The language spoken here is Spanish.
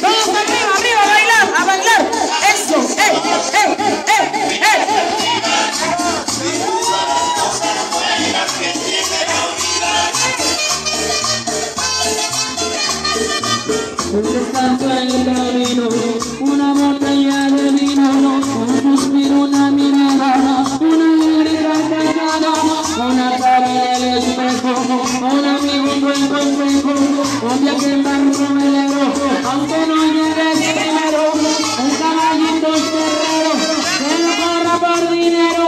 Todos arriba, arriba, bailar, a bailar. Eso, eh, eh, eh, eh. eh. donde aquí en Barrio Melero, aunque no llegues primero, un caballito cerrero, que no corra por dinero.